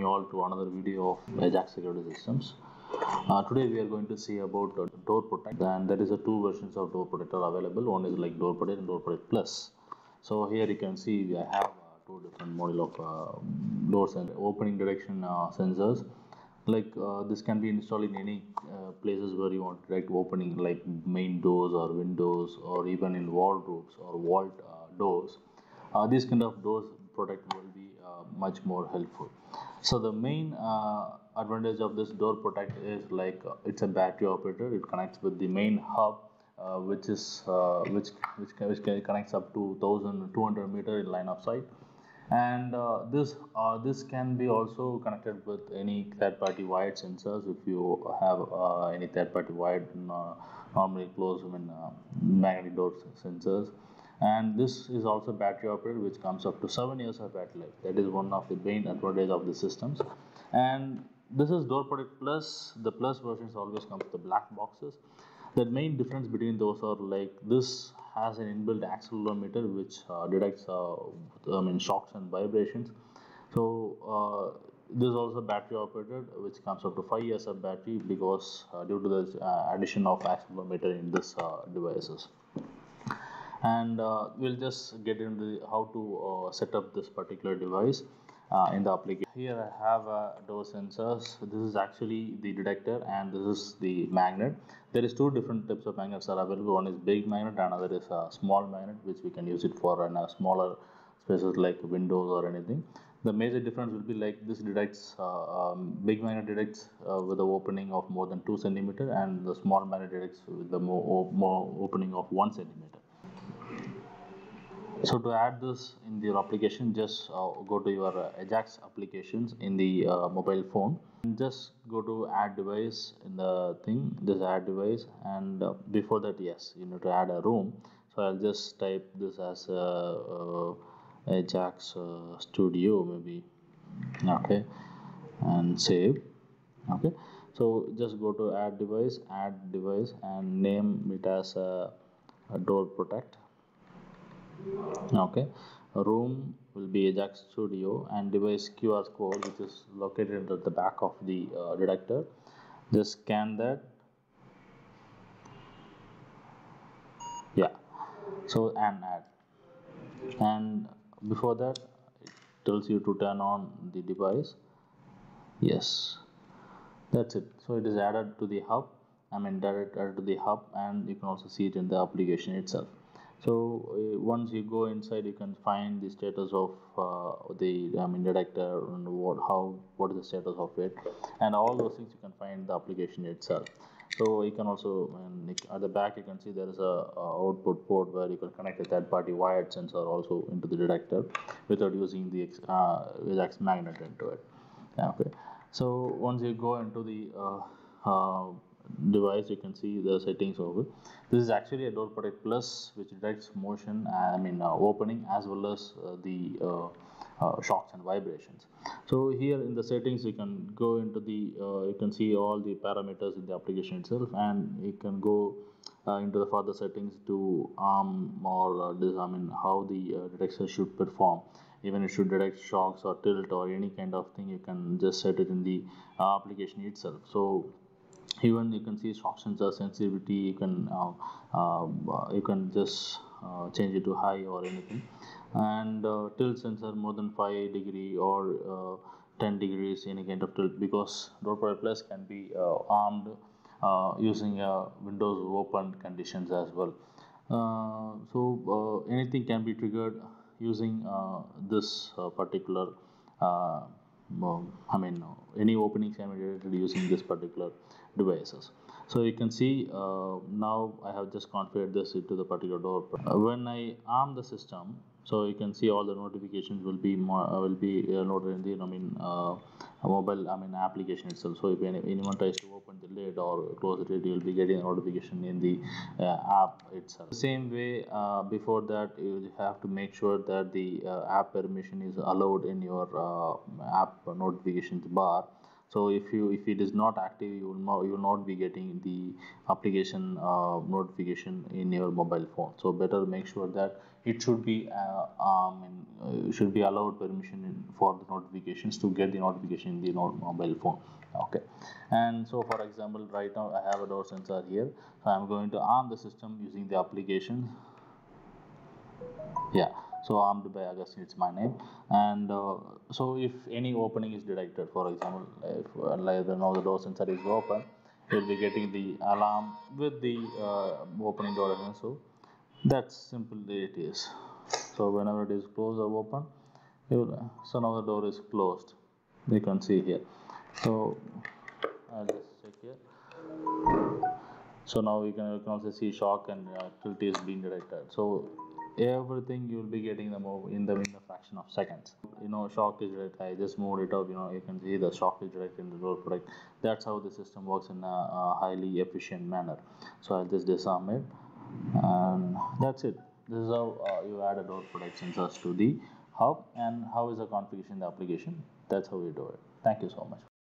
you all to another video of Ajax Security Systems. Uh, today we are going to see about uh, Door Protect and there is a two versions of Door Protector available. One is like Door Protect and Door Protect Plus. So here you can see we have uh, two different model of uh, doors and opening direction uh, sensors. Like uh, this can be installed in any places where you want direct opening like main doors or windows or even in wardrobes or vault doors. These kind of doors protect much more helpful. So the main uh, advantage of this door protect is like uh, it's a battery operator. It connects with the main hub, uh, which is uh, which which, can, which connects up to 1200 meter in line of sight. And uh, this uh, this can be also connected with any third-party wired sensors. If you have any third-party wired, normally close I mean, magnetic door sensors and this is also battery operated which comes up to seven years of battery life. That is one of the main advantage of the systems. And this is door protect plus. The plus versions always comes with the black boxes. The main difference between those are like this has an inbuilt accelerometer which uh, detects uh, i mean shocks and vibrations. So uh, this is also battery operated which comes up to 5 years of battery because uh, due to the uh, addition of accelerometer in this uh, devices and uh, we'll just get into how to uh, set up this particular device uh, in the application. Here i have uh, door sensors. This is actually the detector and this is the magnet. There is two different types of magnets are available. One is big magnet another is a small magnet which we can use it for in a smaller spaces like windows or anything. The major difference will be like this detects uh, um, big magnet detects uh, with the opening of more than 2 centimeter and the small magnet detects with the more, more opening of 1 centimeter so to add this in your application just uh, go to your uh, ajax applications in the uh, mobile phone. And just go to add device in the thing this add device. And uh, before that yes you need to add a room. So i'll just type this as a, uh ajax uh, studio maybe. Okay. And save. Okay. So just go to add device add device and name it as a door protect okay. Room will be ajax studio and device qr code which is located at the back of the uh, detector just scan that. Yeah. So and add. And before that it tells you to turn on the device. Yes. That's it. So it is added to the hub. I mean direct added to the hub and you can also see it in the application itself so uh, once you go inside you can find the status of uh, the i mean detector and what how what is the status of it. And all those things you can find the application itself. So you can also at the back you can see there is a, a output port where you can connect a third party wired sensor also into the detector without using the uh, Ajax magnet into it. Okay. So once you go into the uh, uh, device you can see the settings over this is actually a door protect plus which detects motion i mean uh, opening as well as uh, the uh, uh, shocks and vibrations. So here in the settings you can go into the uh, you can see all the parameters in the application itself and you can go uh, into the further settings to arm or this i mean how the detector should perform. Even it should detect shocks or tilt or any kind of thing you can just set it in the application itself. So even you can see shock sensor sensitivity you can uh, uh, you can just uh, change it to high or anything. And uh, tilt sensor more than 5 degree or uh, 10 degrees any kind of tilt because door protect plus can be uh, armed using uh, windows open conditions as well. So anything can be triggered using this particular I mean any openings can be created using this particular devices. So you can see uh, now I have just configured this into the particular door. Uh, when I arm the system so you can see all the notifications will be more uh, will be uh, loaded in the I mean uh, mobile I mean application itself. So if any, anyone tries to open the lid or close lid you will be getting a notification in the uh, app itself. Same way uh, before that you have to make sure that the uh, app permission is allowed in your uh, app notifications bar so if you if it is not active you will not you will not be getting the application uh, notification in your mobile phone. So better make sure that it should be uh, um, uh, should be allowed permission in, for the notifications to get the notification in the mobile phone. Okay. And so for example right now i have a door sensor here. So i'm going to arm the system using the application. Yeah so armed by Augustine it's my name. And uh, so if any opening is detected for example if uh, like now the door sensor is open you'll be getting the alarm with the uh, opening door so that's simply it is. So whenever it is closed or open so now the door is closed. You can see here. So I'll just check here. So now we can, we can also see shock and uh, tilt is being detected so everything you will be getting them in the in the fraction of seconds. You know shock is right i just moved it up you know you can see the shock is right in the door protect. That's how the system works in a, a highly efficient manner. So i'll just disarm it and that's it. This is how uh, you add a door protect sensors to the hub and how is the configuration in the application? That's how we do it. Thank you so much